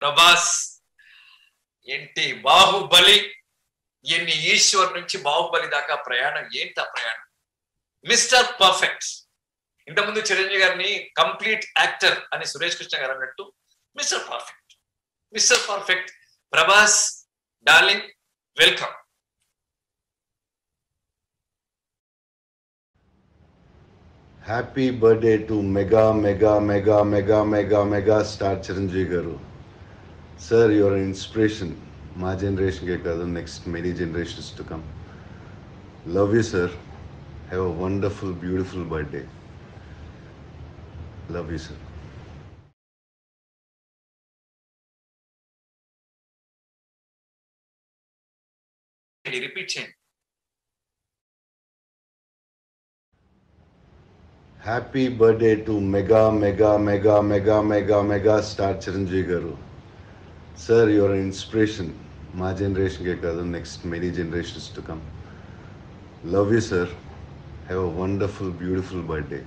ప్రభాస్ ఏంటి బాహుబలి ఎన్ని ఈశ్వర్ నుంచి బాహుబలి దాకా ప్రయాణం ఏంటి ఆ ప్రయాణం? Mister Perfect. ఇంతకుముందు చిరంజీవి గారిని కంప్లీట్ యాక్టర్ అని సురేష్ కృష్ణ గారు అన్నట్టు Mister Perfect. Mister Perfect. Prabhas darling welcome. Happy birthday to mega mega mega mega mega mega star Chiranjeevi garu. Sir your inspiration మా జనరేషన్కే కాదు next many generations to come love you sir have a wonderful beautiful birthday love you sir repeat చేయండి happy birthday to mega mega mega mega mega mega star Chiranjeevi గారు Sir, you are an inspiration. My generation ke next many generations to come. Love you, sir. Have a wonderful, beautiful birthday.